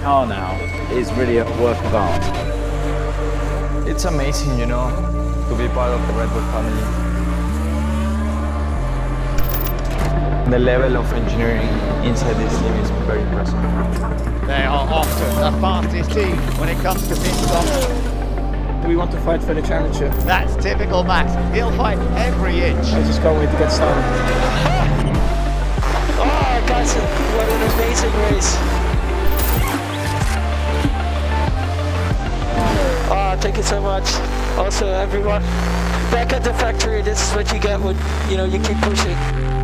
car now is really a work of art. It's amazing, you know, to be part of the Red Bull family. The level of engineering inside this team is very impressive. They are often the fastest team when it comes to pit stop. We want to fight for the championship. That's typical Max. He'll fight every inch. I just can't wait to get started. oh, guys, what an amazing race. Thank you so much. Also, everyone, back at the factory, this is what you get when, you know, you keep pushing.